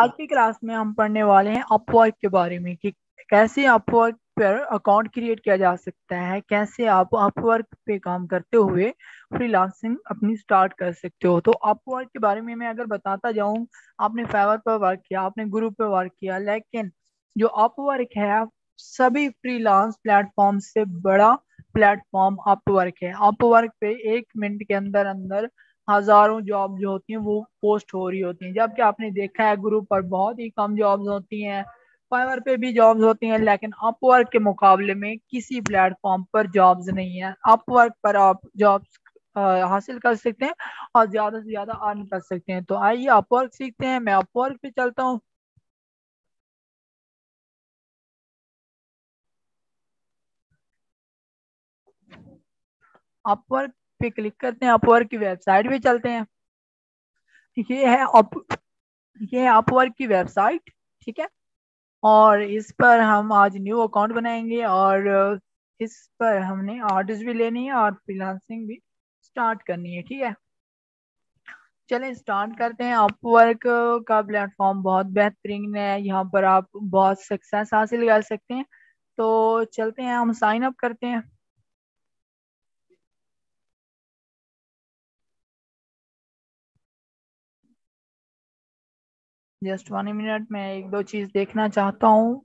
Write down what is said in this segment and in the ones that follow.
आज की क्लास में हम पढ़ने वाले हैं अपवर्क के बारे में कि कैसे अपवर्क पर अकाउंट क्रिएट किया जा सकता है, कैसे आप अपवर्क पे काम करते हुए फ्रीलांसिंग अपनी स्टार्ट कर सकते हो। तो अपवर्क के बारे में मैं अगर बताता जाऊँ, आपने फाइवर पर वर्क किया, आपने ग्रुप पर वर्क किया, लेकिन जो अपवर्क है, सभी फ्रीलांस प्लेटफॉर्म से बड़ा प्लेटफॉर्म अपवर्क है। अपवर्क पे एक मिनट के अंदर अंदर हज़ारों जॉब जो होती हैं, वो पोस्ट हो रही होती हैं। जबकि आपने देखा है ग्रुप पर बहुत ही कम जॉब्स होती हैं। फाइवर पे भी जॉब्स होती हैं, लेकिन अपवर्क के मुकाबले में किसी प्लेटफॉर्म पर जॉब्स नहीं है। अपवर्क पर आप जॉब्स हासिल कर सकते हैं और ज़्यादा से ज़्यादा अर्न कर सकते हैं। तो आइए अपवर्क सीखते हैं। मैं अपवर्क पे चलता हूँ। अपवर्क पे क्लिक करते हैं अपवर्क की वेबसाइट पे चलते हैं। ये है अप ये है अपवर्क की वेबसाइट, ठीक है? और इस पर हम आज न्यू अकाउंट बनाएँगे और इस पर हमने ऑर्डर्स भी लेनी है और फ्रीलांसिंग भी स्टार्ट करनी है, ठीक है? चलें स्टार्ट करते हैं। अपवर्क का प्लेटफॉर्म बहुत बेहतरीन है। यहाँ पर आप बहुत सक्सेस हासिल कर सकते हैं। तो चलते हैं, हम साइन अप करते हैं। जस्ट वन मिनट, में एक दो चीज़ देखना चाहता हूँ।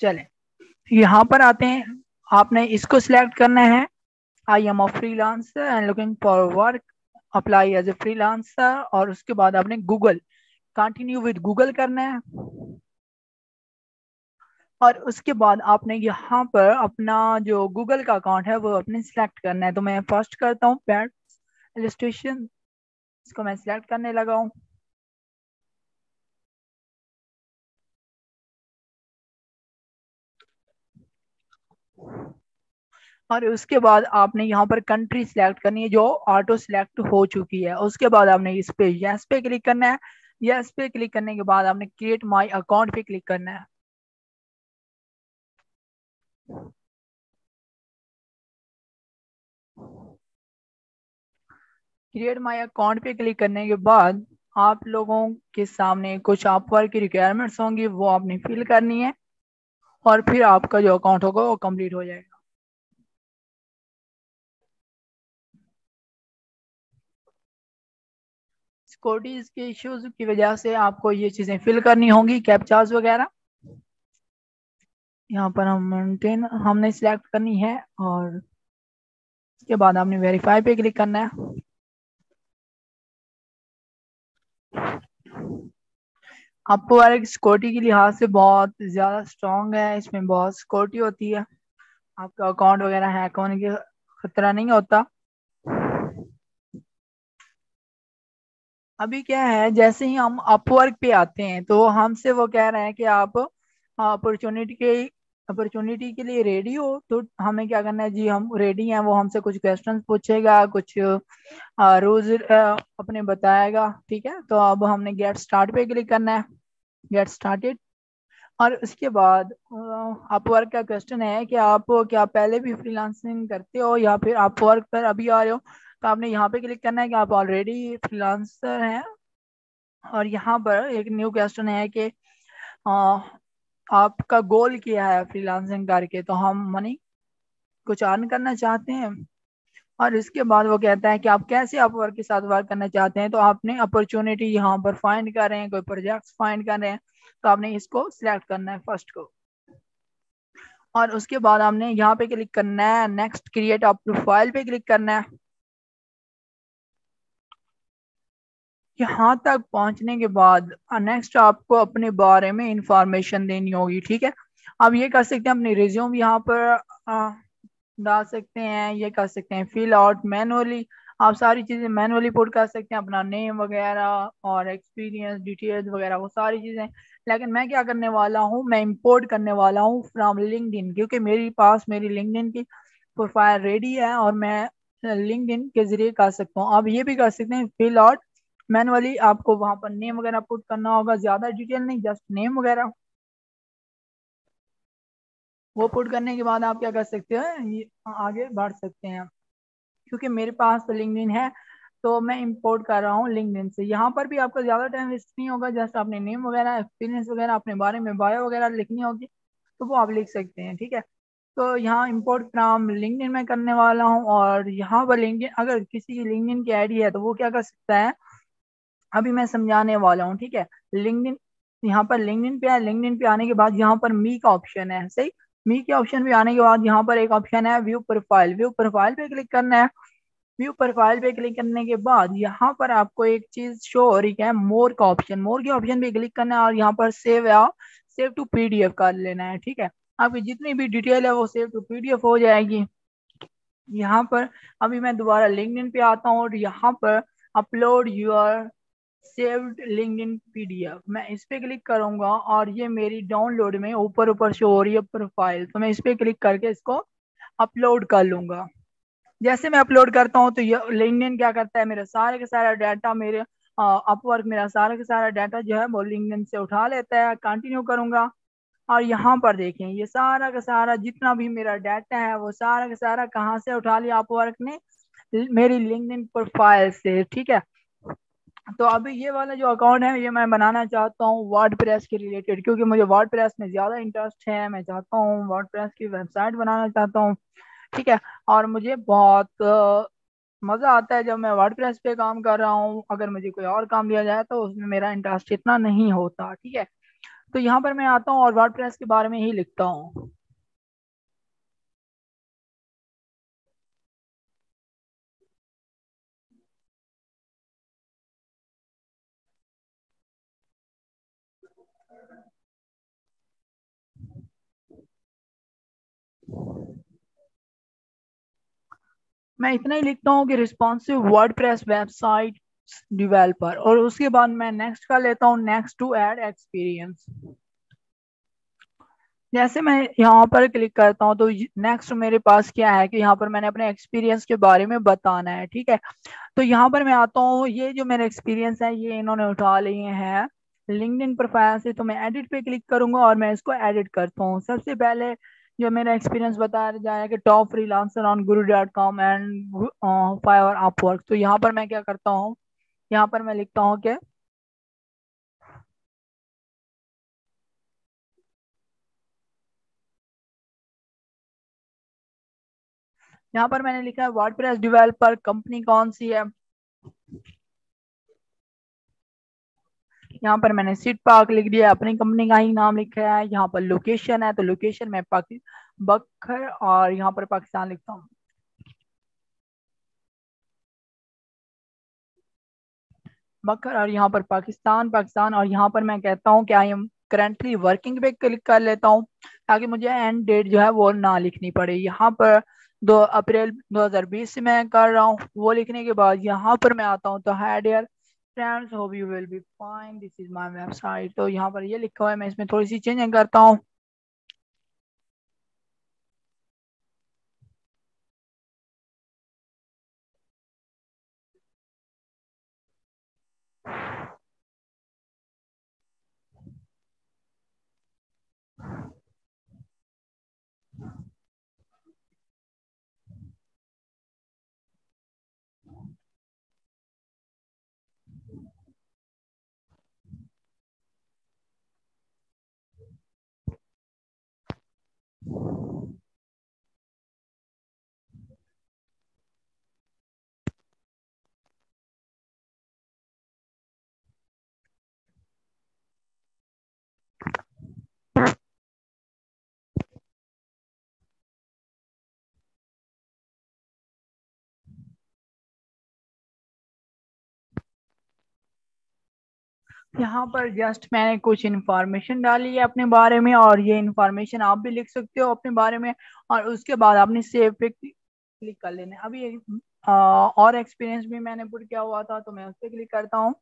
चले। यहाँ पर आते हैं। आपने इसको सिलेक्ट करना है। I am a freelancer and looking for work apply as a freelancer और उसके बाद आपने गूगल कंटिन्यू विद गूगल करना है। और उसके बाद आपने यहाँ पर अपना जो गूगल का अकाउंट है, वो अपने सिलेक्ट करना है। तो मैं फ़र्स्ट करता हूँ पैड इलिस्ट्रेशन इसको मैं सिलेक्ट करने लगा हूँ। और उसके बाद आपने यहाँ पर कंट्री सिलेक्ट करनी है, जो ऑटो सिलेक्ट हो चुकी है। उसके बाद आपने इस पे यस पे क्लिक करना है। यस पे क्लिक करने के बाद आपने क्रिएट माई अकाउंट पे क्लिक करना है। क्रिएट माई अकाउंट पे क्लिक करने के बाद, आप लोगों के सामने कुछ अपवर्क की रिक्वायरमेंट्स होंगी, वो आपने फिल करनी है और फिर आपका जो अकाउंट होगा वो कंप्लीट हो जाएगा। सिक्योरिटीज के इश्यूज़ की वजह से आपको ये चीज़ें फिल करनी होंगी कैप्चार्ज वगैरह। यहाँ पर हम मेंटेन हमने सिलेक्ट करनी है और उसके बाद आपने वेरीफाई पे क्लिक करना है। अपवर्क सिक्योरिटी के लिहाज से बहुत ज़्यादा स्ट्रॉन्ग है, इसमें बहुत सिक्योरिटी होती है। आपका अकाउंट वगैरह हैक होने की खतरा नहीं होता। अभी क्या है, जैसे ही हम अपवर्क पे आते हैं तो हमसे वो कह रहे हैं कि आप अपॉर्चुनिटी के अपॉर्चुनिटी के लिए रेडी हो तो हमें क्या करना है? जी, हम रेडी हैं, वो हमसे कुछ क्वेश्चंस पूछेगा, कुछ रोज अपने बताएगा, ठीक है? तो अब हमने गेट स्टार्ट पे क्लिक करना है। गेट स्टार्टेड और उसके बाद आप वर्क का क्वेश्चन है कि आप क्या पहले भी फ्रीलांसिंग करते हो या फिर आप वर्क पर अभी आ रहे हो? तो आपने यहाँ पे क्लिक करना है कि आप ऑलरेडी फ्रीलांसर हैं। और यहाँ पर एक न्यू क्वेश्चन है कि आपका गोल क्या है फ्रीलांसिंग करके तो हम मनी कुछ अर्न करना चाहते हैं। और इसके बाद वो कहता है कि आप कैसे आप वर्क के साथ वर्क करना चाहते हैं? तो आपने अपॉर्चुनिटी यहाँ पर फाइंड कर रहे हैं, कोई प्रोजेक्ट फाइंड कर रहे हैं तो आपने इसको सिलेक्ट करना है फ़र्स्ट को। और उसके बाद आपने यहाँ पे क्लिक करना है नेक्स्ट क्रिएट आप प्रोफ़ाइल पे क्लिक करना है। यहाँ तक पहुँचने के बाद नेक्स्ट आपको अपने बारे में इंफॉर्मेशन देनी होगी, ठीक है? आप ये कर सकते हैं, अपनी रिज्यूम यहाँ पर डाल सकते हैं, ये कर सकते हैं फिल आउट मैनुअली आप सारी चीज़ें मैनुअली पुट कर सकते हैं, अपना नेम वगैरह और एक्सपीरियंस डिटेल्स वगैरह, वो सारी चीज़ें लेकिन मैं क्या करने वाला हूँ, मैं इंपोर्ट करने वाला हूँ फ्रॉम लिंकड क्योंकि मेरे पास, मेरी लिंकड की प्रोफ़ाइल रेडी है और मैं लिंकड के ज़रिए कर सकता हूँ। आप ये भी कर सकते हैं फिल आउट मैनुअली आपको वहाँ पर नेम वगैरह पुट करना होगा, ज़्यादा डिटेल नहीं जस्ट नेम वगैरह। वो पुट करने के बाद आप क्या कर सकते हो आगे बढ़ सकते हैं। क्योंकि मेरे पास तो लिंक्डइन है तो मैं इंपोर्ट कर रहा हूँ लिंक्डइन से। यहाँ पर भी आपका ज़्यादा टाइम वेस्ट नहीं होगा जस्ट आपने नेम वगैरह एक्सपीरियंस वगैरह, अपने बारे में बायो वगैरह लिखनी होगी तो वो आप लिख सकते हैं, ठीक है? तो यहाँ इंपोर्ट फ्राम लिंक्डइन में करने वाला हूँ, और यहाँ पर लिंक्डइन अगर किसी की लिंक्डइन की आईडी है तो वो क्या कर सकता है अभी मैं समझाने वाला हूँ, ठीक है? लिंक्डइन, यहाँ पर लिंक्डइन पे है लिंक्डइन पे आने के बाद यहाँ पर मी का ऑप्शन है, सही? मी के ऑप्शन पे आने के बाद यहाँ पर एक ऑप्शन है व्यू प्रोफ़ाइल व्यू प्रोफ़ाइल पे क्लिक करना है। व्यू प्रोफ़ाइल पे क्लिक करने के बाद यहाँ पर आपको एक चीज़ शो हो रही है मोर का ऑप्शन मोर के ऑप्शन पे क्लिक करना है और यहाँ पर सेव या सेव टू पीडीएफ कर लेना है, ठीक है? आपकी जितनी भी डिटेल है वो सेव टू पीडीएफ हो जाएगी। यहाँ पर अभी मैं दोबारा लिंक्डइन पे आता हूँ और यहाँ पर upload your saved LinkedIn PDF मैं इस पे क्लिक करूँगा और ये मेरी डाउनलोड में ऊपर ऊपर शो हो रही है प्रोफ़ाइल तो मैं इस पे क्लिक करके इसको अपलोड कर लूँगा. जैसे मैं अपलोड करता हूँ तो ये लिंक्डइन क्या करता है? मेरा सारे का सारा डाटा मेरे अपवर्क मेरा सारा का सारा डाटा जो है वो लिंक्डइन से उठा लेता है. कंटिन्यू करूँगा. और यहाँ पर देखें, ये सारा का सारा जितना भी मेरा डाटा है वो सारा का सारा कहाँ से उठा लिया? अपवर्क ने मेरी लिंक्डइन प्रोफ़ाइल से, ठीक है? तो अभी ये वाला जो अकाउंट है, ये मैं बनाना चाहता हूँ वर्ड प्रेस के रिलेटेड क्योंकि मुझे वर्ड प्रेस में ज़्यादा इंटरेस्ट है, मैं चाहता हूँ वर्ड प्रेस की वेबसाइट बनाना चाहता हूँ, ठीक है? और मुझे बहुत मज़ा आता है जब मैं वर्ड प्रेस पे काम कर रहा हूँ, अगर मुझे कोई और काम दिया जाए तो उसमें मेरा इंटरेस्ट इतना नहीं होता, ठीक है? तो यहाँ पर मैं आता हूँ और वर्ड प्रेस के बारे में ही लिखता हूँ। मैं इतना ही लिखता हूँ कि responsive WordPress website developer और उसके बाद मैं नेक्स्ट का लेता हूँ नेक्स्ट टू एड एक्सपीरियंस जैसे मैं यहाँ पर क्लिक करता हूँ तो नेक्स्ट मेरे पास क्या है कि यहाँ पर मैंने अपने एक्सपीरियंस के बारे में बताना है, ठीक है? तो यहाँ पर मैं आता हूँ, ये जो मेरा एक्सपीरियंस है, ये इन्होंने उठा लिए हैं। लिंक्डइन प्रोफ़ाइल से तो मैं एडिट पे क्लिक करूँगा और मैं इसको एडिट करता हूँ। सबसे पहले जो मेरा एक्सपीरियंस बताया जाए कि top freelancer on Guru dot com and Fiverr Upwork तो यहाँ पर मैं क्या करता हूँ? यहाँ पर मैं लिखता हूँ कि यहाँ पर मैंने लिखा है वर्डप्रेस डेवलपर कंपनी कौन सी है? यहाँ पर मैंने सीट पार्क लिख दिया, अपनी कंपनी का ही नाम लिखा है, यहाँ पर लोकेशन है तो लोकेशन में बखर और यहाँ पर पाकिस्तान लिखता हूँ। बखर और यहाँ पर पाकिस्तान पाकिस्तान और यहाँ पर मैं कहता हूँ कि आई एम करेंटली वर्किंग पे क्लिक कर लेता हूँ, ताकि मुझे एंड डेट जो है वो ना लिखनी पड़े। यहाँ पर दो अप्रैल 2020 से मैं कर रहा हूँ, वो लिखने के बाद यहाँ पर मैं आता हूँ तो hi dear friends hope you will be fine this is my website तो यहाँ पर ये लिखा हुआ है। मैं इसमें थोड़ी सी चेंजिंग करता हूँ। यहाँ पर जस्ट मैंने कुछ इन्फॉर्मेशन डाली है अपने बारे में और ये इन्फॉर्मेशन आप भी लिख सकते हो अपने बारे में और उसके बाद आपने सेव पे क्लिक कर लेना अभी एक और एक्सपीरियंस भी मैंने पुट किया हुआ था तो मैं उस पर क्लिक करता हूँ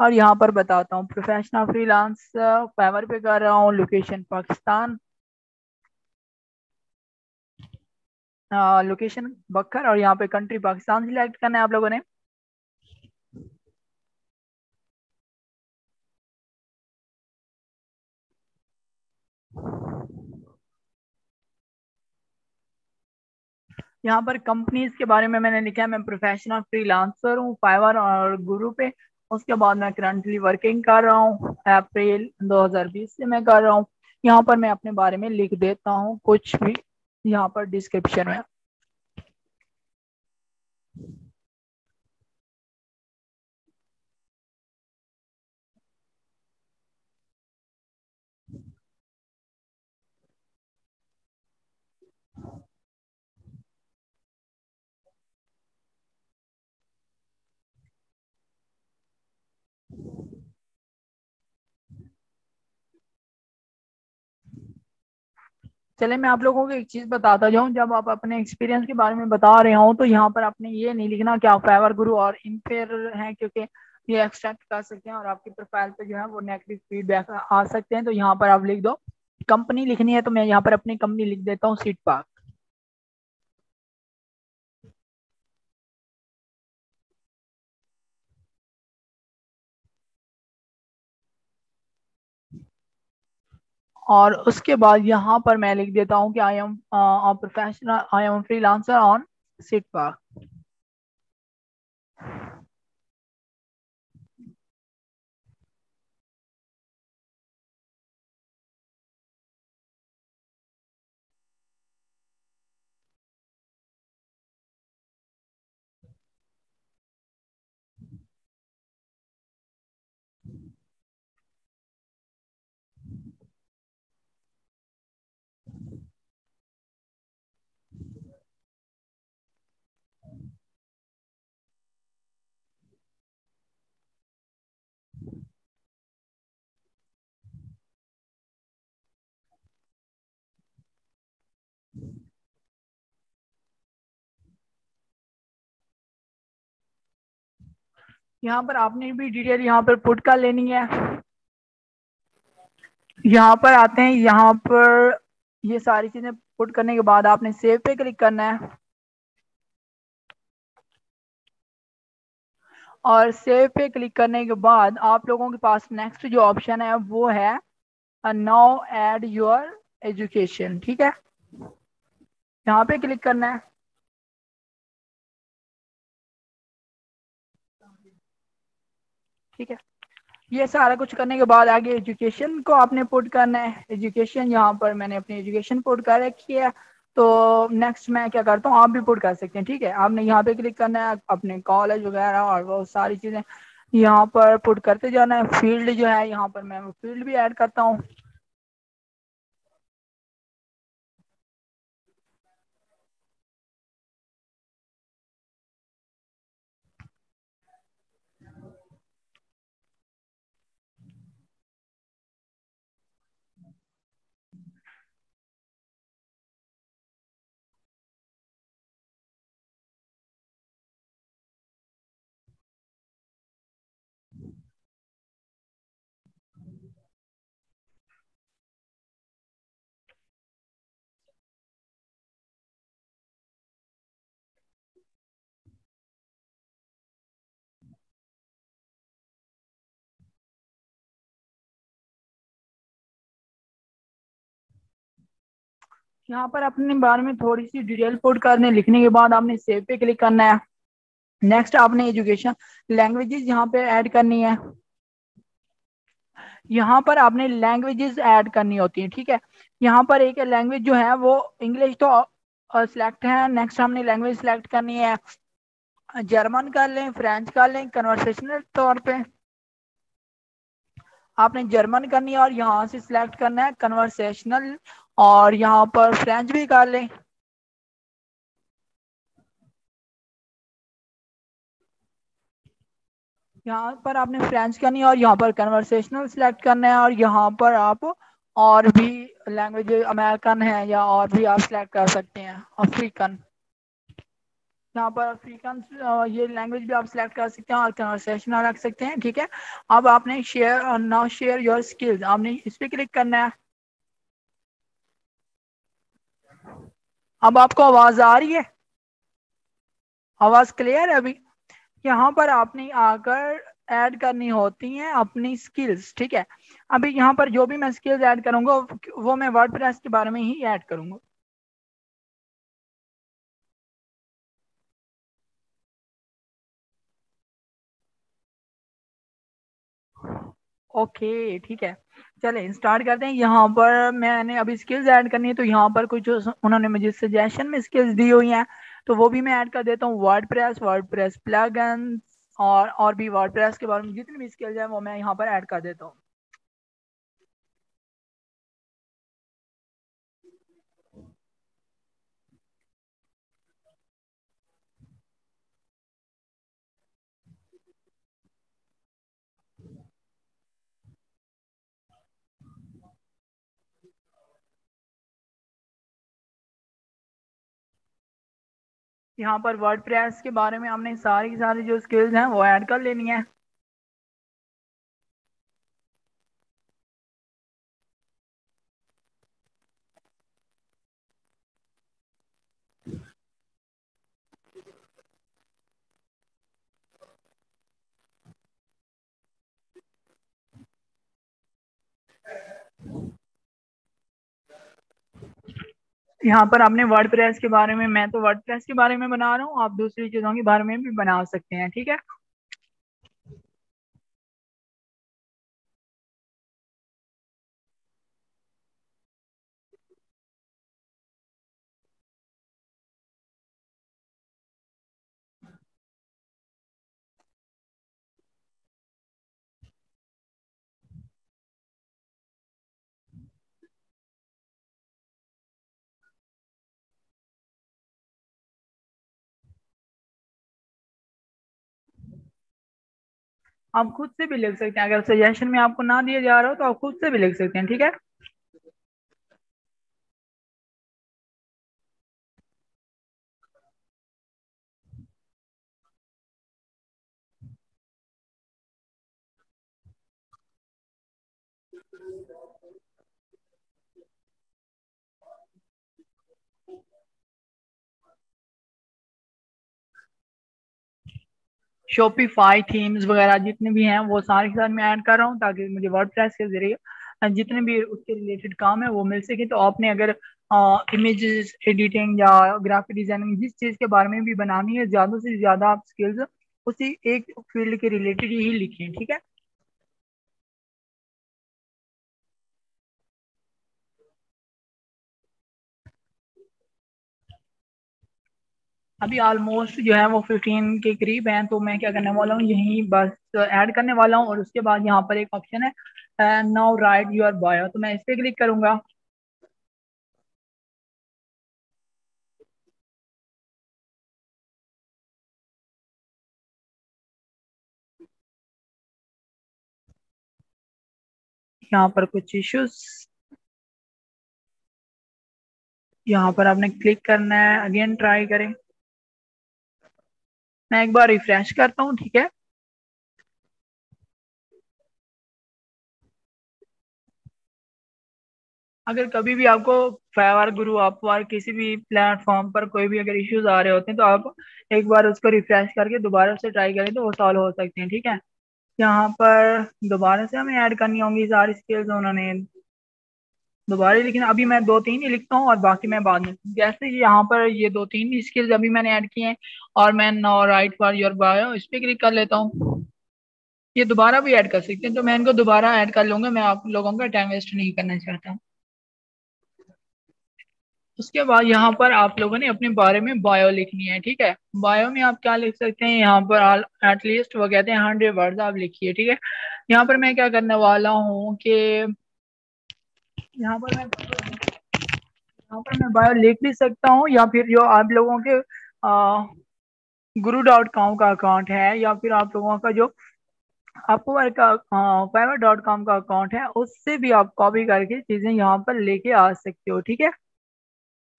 और यहाँ पर बताता हूँ। प्रोफेशनल फ्रीलांस फेवर पे कर रहा हूँ लोकेशन पाकिस्तान लोकेशन बखर और यहाँ पे कंट्री पाकिस्तान सिलेक्ट करना है आप लोगों ने। यहाँ पर कंपनीज़ के बारे में मैंने लिखा है, मैं प्रोफेशनल फ्रीलांसर हूँ फाइवर और गुरु पे। उसके बाद मैं करंटली वर्किंग कर रहा हूँ अप्रैल 2020 से मैं कर रहा हूँ। यहाँ पर मैं अपने बारे में लिख देता हूँ, कुछ भी यहाँ पर डिस्क्रिप्शन में चले, मैं आप लोगों को एक चीज़ बताता जाऊँ, जब आप अपने एक्सपीरियंस के बारे में बता रहे हो तो यहाँ पर आपने ये नहीं लिखना कि आप फेवर गुरु और इनफेयर हैं, क्योंकि ये एक्सट्रैक्ट कर सकते हैं और आपकी प्रोफ़ाइल पे जो है वो नेगेटिव फीडबैक आ सकते हैं। तो यहाँ पर आप लिख दो, कंपनी लिखनी है तो मैं यहाँ पर अपनी कंपनी लिख देता हूँ, सीट पार्क और उसके बाद यहाँ पर मैं लिख देता हूँ कि I am professional I am freelancer on sit park यहाँ पर आपने भी डिटेल यहाँ पर पुट कर लेनी है। यहाँ पर आते हैं, यहाँ पर ये सारी चीज़ें पुट करने के बाद आपने सेव पे क्लिक करना है। और सेव पे क्लिक करने के बाद आप लोगों के पास नेक्स्ट जो ऑप्शन है, वो है नाउ एड योर एजुकेशन ठीक है? यहाँ पे क्लिक करना है। ठीक है। ये सारा कुछ करने के बाद आगे एजुकेशन को आपने पुट करना है। एजुकेशन यहाँ पर मैंने अपनी एजुकेशन पुट कर रखी है। तो नेक्स्ट मैं क्या करता हूँ, आप भी पुट कर सकते हैं, ठीक है। आपने यहाँ पे क्लिक करना है, अपने कॉलेज वगैरह और वो सारी चीज़ें यहाँ पर पुट करते जाना है। फ़ील्ड जो है, यहाँ पर मैं फ़ील्ड भी ऐड करता हूँ। यहाँ पर अपने बारे में थोड़ी सी डिटेल पुट करने, लिखने के बाद आपने सेव पे क्लिक करना है। नेक्स्ट आपने एजुकेशन लैंग्वेजेस यहाँ पे ऐड करनी है। यहाँ पर आपने लैंग्वेजेस ऐड करनी होती है, ठीक है? यहाँ पर एक लैंग्वेज जो है वो इंग्लिश तो सिलेक्ट है। नेक्स्ट हमने लैंग्वेज सिलेक्ट करनी है। जर्मन कर लें फ्रेंच कर लें कन्वर्सेशनल तौर पे। आपने जर्मन करनी है और यहाँ से सिलेक्ट करना है कन्वर्सेशनल और यहाँ पर फ्रेंच भी कर लें। यहाँ पर आपने फ्रेंच करनी है और यहाँ पर कन्वर्सेशनल सिलेक्ट करना है और यहाँ पर आप और भी लैंग्वेज अमेरिकन है या और भी आप सिलेक्ट कर सकते हैं अफ्रीकन यहाँ पर अफ्रीकन ये लैंग्वेज भी आप सिलेक्ट कर सकते हैं और कन्वर्सेशनल रख सकते हैं, ठीक है? अब आपने share now share your skills आपने इस पर क्लिक करना है। अब आपको आवाज़ आ रही है? आवाज़ क्लियर है अभी? यहाँ पर आपने आकर ऐड करनी होती है अपनी स्किल्स ठीक है? अभी यहाँ पर जो भी मैं स्किल्स ऐड करूँगा, वो मैं वर्ड के बारे में ही ऐड करूँगा। ओके, ठीक है। चले स्टार्ट करते हैं। यहाँ पर मैंने अभी स्किल्स ऐड करनी है तो यहाँ पर कुछ उन्होंने मुझे सजेशन में स्किल्स दी हुई हैं तो वो भी मैं ऐड कर देता हूँ। WordPress WordPress plugin और और भी वर्ड प्रेस के बारे में जितनी भी स्किल्स हैं, वो मैं यहाँ पर ऐड कर देता हूँ। यहाँ पर वर्ड के बारे में हमने सारी सारी जो स्किल्स हैं वो ऐड कर लेनी है। यहाँ पर आपने वर्ड के बारे में, मैं तो वर्ड के बारे में बना रहा हूँ, आप दूसरी चीज़ों के बारे में भी बना सकते हैं, ठीक है? आप खुद से भी लिख सकते हैं। अगर सजेशन में आपको ना दिया जा रहा हो तो आप खुद से भी लिख सकते हैं, ठीक है? शॉपिफाई थीम्स वगैरह जितने भी हैं, वो सारे के साथ मैं ऐड कर रहा हूँ ताकि मुझे वर्ड के ज़रिए जितने भी उसके रिलेटेड काम है वो मिल सके। तो आपने अगर इमेज एडिटिंग या ग्राफिक डिज़ाइनिंग जिस चीज़ के बारे में भी बनानी है, ज़्यादा से ज़्यादा आप स्किल्स उसी एक फ़ील्ड के रिलेटेड ही लिखें, ठीक है? अभी ऑलमोस्ट जो है वो फिफ्टीन के करीब हैं तो मैं क्या करने वाला हूँ, यही बस ऐड करने वाला हूँ और उसके बाद यहाँ पर एक ऑप्शन है नाउ राइट योर बायो तो मैं इस पर क्लिक करूँगा। यहाँ पर कुछ इश्यूज़ यहाँ पर आपने क्लिक करना है। अगेन ट्राई करें। मैं एक बार रिफ्रेश करता हूँ, ठीक है? अगर कभी भी आपको फाइवर गुरु अपवर किसी भी प्लेटफॉर्म पर कोई भी अगर इश्यूज़ आ रहे होते हैं तो आप एक बार उसको रिफ्रेश करके दोबारा से ट्राई करें तो वो सॉल्व हो सकते हैं, ठीक है? यहाँ पर दोबारा से हमें ऐड करनी होंगी, सारी स्किल्स उन्होंने दोबारा, लेकिन अभी मैं दो तीन ही लिखता हूँ और बाकी मैं बाद में जैसे यहाँ पर ये दो तीन स्किल्स अभी मैंने ऐड किए हैं और मैं no write for your bio इस पर क्लिक कर लेता हूँ। ये दोबारा भी ऐड कर सकते हैं तो मैं इनको दोबारा ऐड कर लूँगा, मैं आप लोगों का टाइम वेस्ट नहीं करना चाहता। उसके बाद यहाँ पर आप लोगों ने अपने बारे में बायो लिखनी है, ठीक है? बायो में आप क्या लिख सकते हैं? यहाँ पर एटलीस्ट वो कहते हैं हंड्रेड वर्ड आप लिखिए, ठीक है? यहाँ पर मैं क्या करने वाला हूँ कि यहाँ पर मैं यहाँ पर मैं बायो लिख भी सकता हूँ या फिर जो आप लोगों के गुरु डॉट कॉम का अकाउंट है या फिर आप लोगों का जो अपवर का फाइवर डॉट कॉम का अकाउंट है, उससे भी आप कॉपी करके चीज़ें यहाँ पर लेके आ सकते हो, ठीक है?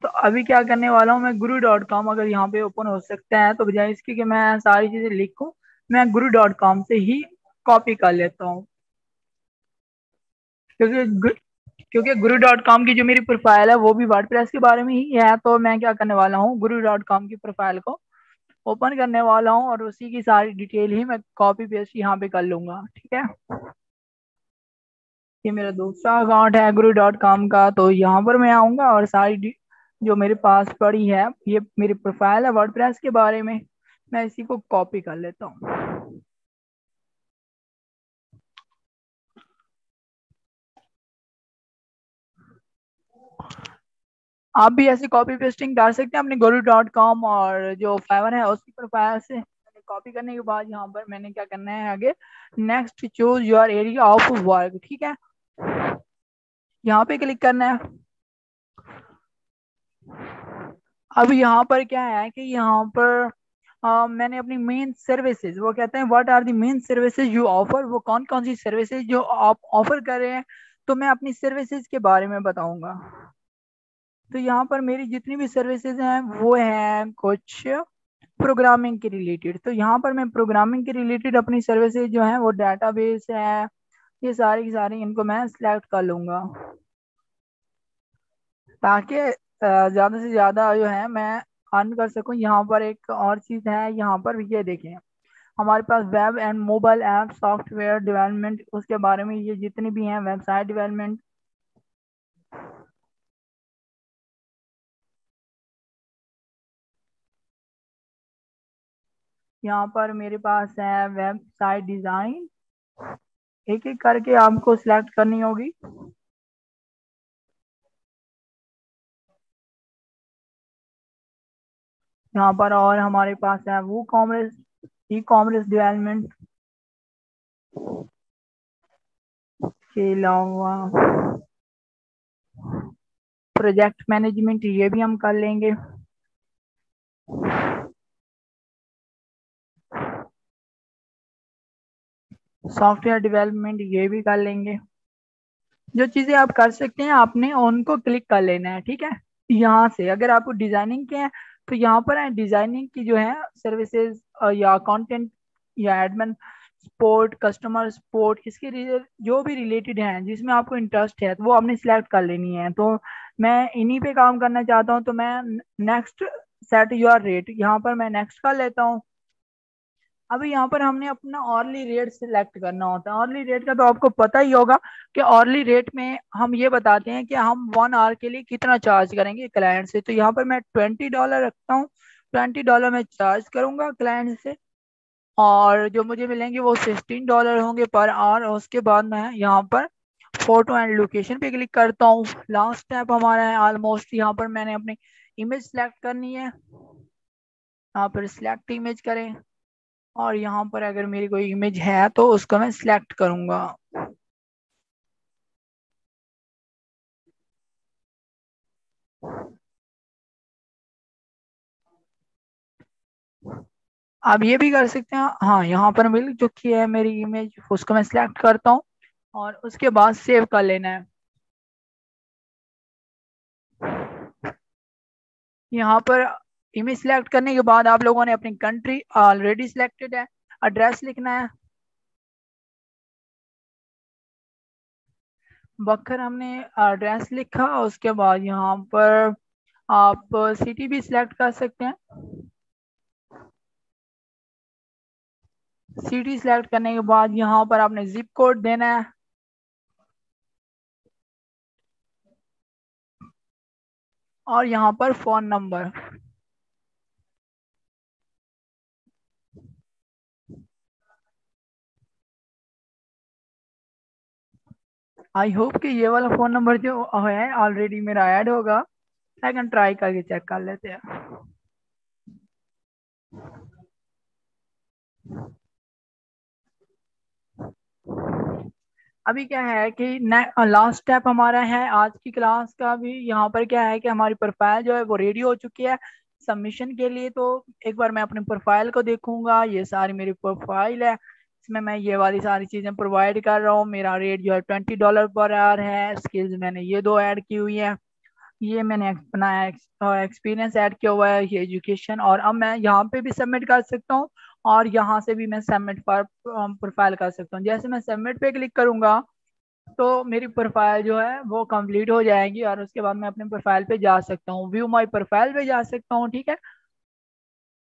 तो अभी क्या करने वाला हूँ मैं गुरु डॉट कॉम अगर यहाँ पे ओपन हो सकता है तो बजाय इसकी कि मैं सारी चीज़ें लिखूं, मैं गुरु डॉट कॉम से ही कॉपी कर लेता हूँ। क्योंकि क्योंकि गुरु डॉट कॉम की जो मेरी प्रोफ़ाइल है, वो भी वर्ड प्रेस के बारे में ही है तो मैं क्या करने वाला हूँ? गुरु डॉट कॉम की प्रोफ़ाइल को ओपन करने वाला हूँ और उसी की सारी डिटेल ही मैं कॉपी पेस्ट यहाँ पे कर लूँगा, ठीक है? ये मेरा दूसरा अकाउंट है गुरु डॉट कॉम का तो यहाँ पर मैं आऊँगा और सारी जो मेरे पास पड़ी है, ये मेरी प्रोफ़ाइल है वर्ड प्रेस के बारे में, मैं इसी को कॉपी कर लेता हूँ। आप भी ऐसे कॉपी पेस्टिंग डाल सकते हैं अपने गोलू डॉट कॉम और जो फाइवर है उसकी प्रोफ़ाइल से कॉपी करने के बाद यहाँ पर मैंने क्या करना है आगे? Next choose your area of work ठीक है? यहाँ पे क्लिक करना है। अब यहाँ पर क्या है कि यहाँ पर आ, मैंने अपनी मेन सर्विसेज़ वो कहते हैं what are the main services you offer वो कौन कौन सी सर्विसेज़ जो आप ऑफ़र कर रहे हैं? तो मैं अपनी सर्विसेज़ के बारे में बताऊँगा। तो यहाँ पर मेरी जितनी भी सर्विसेज़ हैं, वो हैं कुछ प्रोग्रामिंग के रिलेटेड तो यहाँ पर मैं प्रोग्रामिंग के रिलेटेड अपनी सर्विसेज़ जो है, वो डाटाबेस है, ये सारी की सारी इनको मैं सिलेक्ट कर लूँगा। ताकि ज़्यादा से ज़्यादा जो है, मैं अर्न कर सकूँ। यहाँ पर एक और चीज़ है, यहाँ पर ये देखें। हमारे पास web and mobile app software development उसके बारे में ये जितनी भी हैं वेबसाइट डेवलपमेंट यहाँ पर मेरे पास है वेबसाइट डिज़ाइन एक एक करके आपको सिलेक्ट करनी होगी। यहाँ पर और हमारे पास है वो कॉमर्स ई कॉमर्स डेवलपमेंट के अलावा प्रोजेक्ट मैनेजमेंट ये भी हम कर लेंगे। सॉफ्टवेयर डेवलपमेंट ये भी कर लेंगे। जो चीज़ें आप कर सकते हैं, आपने उनको क्लिक कर लेना है, ठीक है? यहाँ से अगर आपको डिज़ाइनिंग के हैं तो यहाँ पर है डिज़ाइनिंग की जो है सर्विसेज़ या कंटेंट या एडमिन स्पोर्ट कस्टमर सपोर्ट इसके जो भी रिलेटेड हैं, जिसमें आपको इंटरेस्ट है तो वो आपने सिलेक्ट कर लेनी है। तो मैं इन्हीं पे काम करना चाहता हूँ तो मैं नेक्स्ट सेट योर रेट यहाँ पर मैं नेक्स्ट कर लेता हूँ। अभी यहाँ पर हमने अपना ऑर्ली रेट सिलेक्ट करना होता है। ऑर्ली रेट का तो आपको पता ही होगा कि ऑर्ली रेट में हम ये बताते हैं कि हम वन आवर के लिए कितना चार्ज करेंगे क्लाइंट से। तो यहाँ पर मैं ट्वेंटी डॉलर रखता हूँ। ट्वेंटी डॉलर मैं चार्ज करूँगा क्लाइंट से और जो मुझे मिलेंगे वो सिक्सटीन डॉलर होंगे पर आवर उसके बाद मैं यहाँ पर फ़ोटो एंड लोकेशन पे क्लिक करता हूँ। लास्ट स्टेप हमारा है ऑलमोस्ट यहाँ पर मैंने अपनी इमेज सेलेक्ट करनी है। यहाँ पर सिलेक्ट इमेज करें। और यहाँ पर अगर मेरी कोई इमेज है तो उसको मैं सिलेक्ट करूँगा। आप ये भी कर सकते हैं। हाँ यहाँ पर मिल चुकी है मेरी इमेज उसको मैं सिलेक्ट करता हूँ और उसके बाद सेव कर लेना है। यहाँ पर इमेज सिलेक्ट करने के बाद आप लोगों ने अपनी कंट्री ऑलरेडी सिलेक्टेड है एड्रेस लिखना है। बखर हमने एड्रेस लिखा, उसके बाद यहाँ पर आप सिटी भी सिलेक्ट कर सकते हैं। सिटी सिलेक्ट करने के बाद यहाँ पर आपने जिप कोड देना है। और यहाँ पर फ़ोन नंबर आई होप कि ये वाला फ़ोन नंबर जो है ऑलरेडी मेरा ऐड होगा। सेकंड ट्राई करके चेक कर लेते हैं। अभी क्या है कि लास्ट स्टेप हमारा है, आज की क्लास का भी। यहाँ पर क्या है कि हमारी प्रोफ़ाइल जो है वो रेडी हो चुकी है। सबमिशन के लिए तो एक बार मैं अपनी प्रोफ़ाइल को देखूँगा। ये सारी मेरी प्रोफ़ाइल है। इसमें मैं ये वाली सारी चीज़ें प्रोवाइड कर रहा हूँ। मेरा रेट जो है ट्वेंटी डॉलर पर आवर है। स्किल्स मैंने ये दो ऐड की हुई है। ये मैंने अपना एक्सपीरियंस ऐड किया हुआ है, ये एजुकेशन और अब मैं यहाँ पे भी सबमिट कर सकता हूँ और यहाँ से भी मैं सबमिट पर प्रोफ़ाइल कर सकता हूँ। जैसे मैं सबमिट पे क्लिक करूँगा तो मेरी प्रोफ़ाइल जो है वो कंप्लीट हो जाएगी और उसके बाद मैं अपने प्रोफ़ाइल पे जा सकता हूँ। व्यू माई प्रोफ़ाइल पे जा सकता हूँ, ठीक है?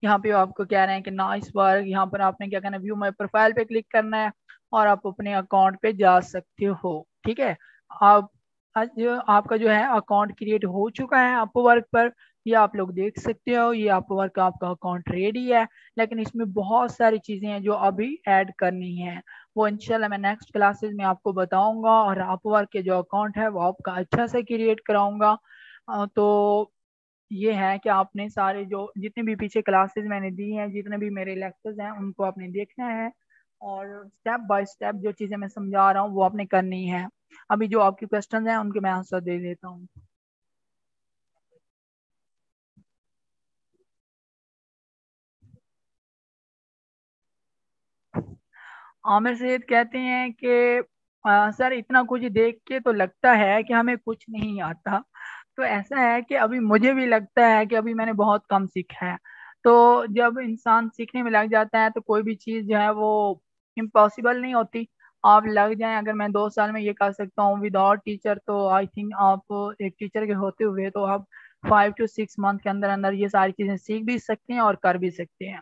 यहाँ पे आपको कह रहे हैं कि ना इस बार यहाँ पर आपने क्या करना व्यू माई प्रोफ़ाइल पे क्लिक करना है और आप अपने अकाउंट पे जा सकते हो, ठीक है? आप, आज आपका जो है अकाउंट क्रिएट हो चुका है अपवर्क पर, ये आप लोग देख सकते हो, ये अपवर्क आपका अकाउंट रेडी है, लेकिन इसमें बहुत सारी चीज़ें हैं जो अभी ऐड करनी है। वो इंशाल्लाह मैं नेक्स्ट क्लासेस में आपको बताऊँगा और अपवर्क के जो अकाउंट है वो आपका अच्छा से क्रिएट कराऊँगा। तो ये है कि आपने सारे जो, जितने भी पीछे क्लासेस मैंने दी हैं, जितने भी मेरे लेक्चर्स हैं, उनको आपने देखना है और स्टेप बाय स्टेप जो चीज़ें मैं समझा रहा हूँ, वो आपने करनी है। अभी जो आपके क्वेश्चन हैं, उनके मैं आंसर दे देता हूँ। आमिर सैद कहते हैं कि सर, इतना कुछ देख के तो लगता है कि हमें कुछ नहीं आता। तो ऐसा है कि अभी मुझे भी लगता है कि अभी मैंने बहुत कम सीखा है। तो जब इंसान सीखने में लग जाता है तो कोई भी चीज़ जो है वो इम्पॉसिबल नहीं होती। आप लग जाएँ, अगर मैं दो साल में ये कर सकता हूँ विदाउट टीचर तो आई थिंक आप एक टीचर के होते हुए तो आप फाइव टू सिक्स मंथ के अंदर अंदर ये सारी चीज़ें सीख भी सकते हैं और कर भी सकते हैं।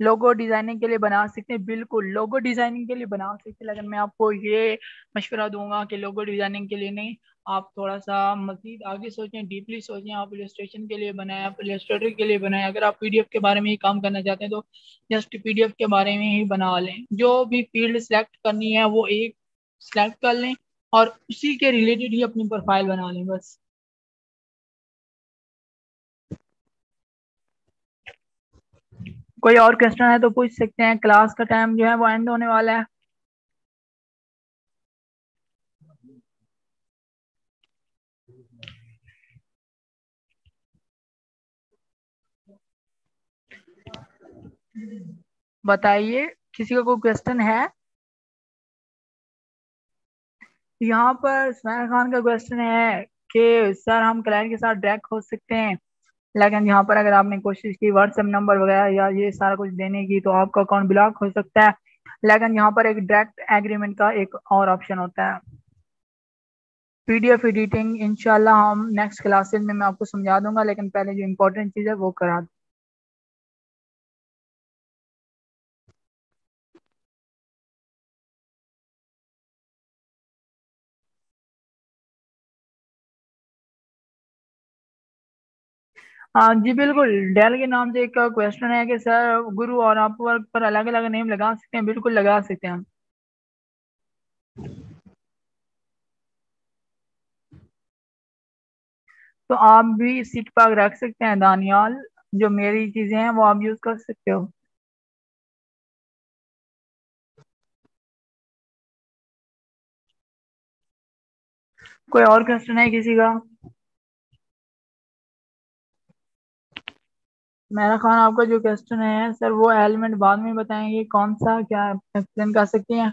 लोगो डिज़ाइनिंग के लिए बना सकते हैं, बिल्कुल। लोगो डिज़ाइनिंग के लिए बना सकते हैं। लेकिन मैं आपको ये मशवरा दूँगा कि लोगो डिज़ाइनिंग के लिए नहीं। आप थोड़ा सा मजीद आगे सोचें डीपली सोचें, आप इलेस्ट्रेशन के लिए बनाए, आप इलेस्ट्रेटर के लिए बनाए। अगर आप पीडीएफ के बारे में ही काम करना चाहते हैं तो जस्ट पीडीएफ के बारे में ही बना लें। जो भी फ़ील्ड सेलेक्ट करनी है, वो एक सेलेक्ट कर लें और उसी के रिलेटेड ही अपनी प्रोफ़ाइल बना लें, बस। कोई और क्वेश्चन है तो पूछ सकते हैं। क्लास का टाइम जो है वो एंड होने वाला है। बताइए, किसी का कोई क्वेश्चन है? यहाँ पर सुनैर खान का क्वेश्चन है कि, सर, हम क्लाइंट के साथ डायरेक्ट हो सकते हैं, लेकिन यहाँ पर अगर आपने कोशिश की व्हाट्सएप नंबर वगैरह या ये सारा कुछ देने की तो आपका अकाउंट ब्लॉक हो सकता है। लेकिन यहाँ पर एक डायरेक्ट एग्रीमेंट का एक और ऑप्शन होता है। पीडीएफ एडिटिंग इंशाल्लाह हम नेक्स्ट क्लासेस में मैं आपको समझा दूँगा, लेकिन पहले जो इम्पोर्टेंट चीज़ है वो करा दूँ। हाँ जी, बिल्कुल। डेल के नाम से एक क्वेश्चन है कि, सर, गुरु और आप पर अलग अलग नेम लगा सकते हैं? बिल्कुल लगा सकते हैं तो आप भी सीट पर रख सकते हैं दानियाल। जो मेरी चीज़ें हैं, वो आप यूज़ कर सकते हो। कोई और क्वेश्चन है किसी का? मेरा खान, आपका जो क्वेश्चन है, सर, वो एलिमेंट बाद में बताएँगे कौन सा, क्या एक्सप्लेन कर सकते हैं?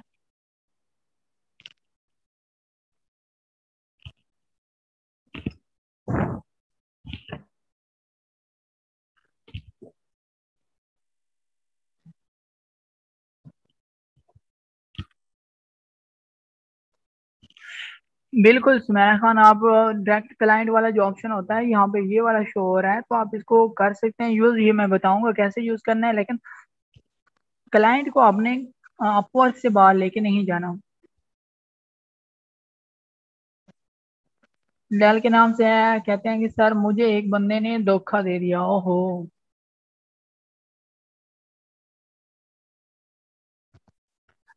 बिल्कुल सुमैरा खान, आप डायरेक्ट क्लाइंट वाला जो ऑप्शन होता है, यहाँ पे ये वाला शो हो रहा है तो आप इसको कर सकते हैं यूज़ ये मैं बताऊँगा कैसे यूज़ करना है, लेकिन क्लाइंट को आपने अपवर्क से बाहर लेके नहीं जाना। डेल के नाम से है, कहते हैं कि, सर, मुझे एक बंदे ने धोखा दे दिया। ओहो।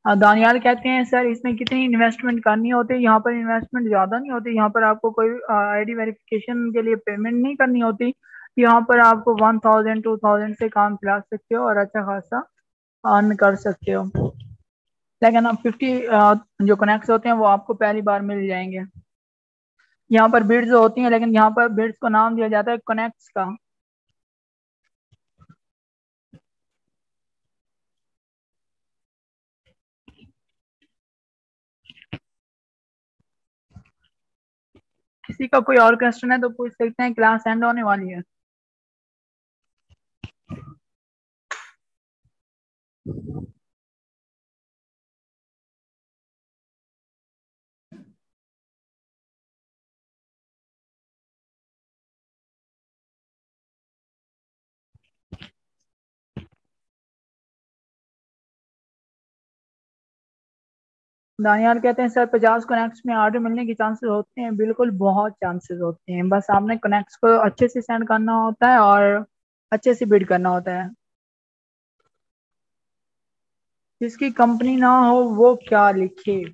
दानियाल कहते हैं, सर, इसमें कितनी इन्वेस्टमेंट करनी होती है? यहाँ पर इन्वेस्टमेंट ज़्यादा नहीं होती। यहाँ पर आपको कोई आईडी वेरिफिकेशन के लिए पेमेंट नहीं करनी होती। यहाँ पर आपको वन थाउज़ेंड टू थाउज़ेंड से काम चला सकते हो और अच्छा खासा अर्न कर सकते हो। लेकिन अब फिफ्टी जो कनेक्ट होते हैं, वो आपको पहली बार मिल जाएँगे। यहाँ पर बिड्स होती हैं, लेकिन यहाँ पर बिड्स को नाम दिया जाता है कनेक्ट्स का। किसी का कोई और क्वेश्चन है तो पूछ सकते हैं क्लास एंड होने वाली है। दानियाल कहते हैं, सर, पचास कनेक्ट्स में ऑर्डर मिलने के चांसेस होते हैं। बिल्कुल, बहुत चांसेस होते हैं। बस आपने कनेक्ट्स को अच्छे से सेंड करना होता है और अच्छे से बिड करना होता है। जिसकी कंपनी ना हो, वो क्या लिखे?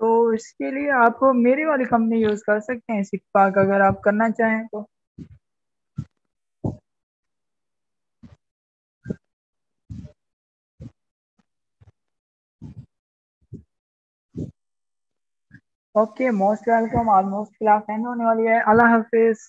तो इसके लिए आप मेरी वाली कंपनी यूज़ कर सकते हैं सिकपाक अगर आप करना चाहें तो। Okay most welcome almost class end होने वाली है। अल्लाह हाफिज़।